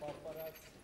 paparazzi.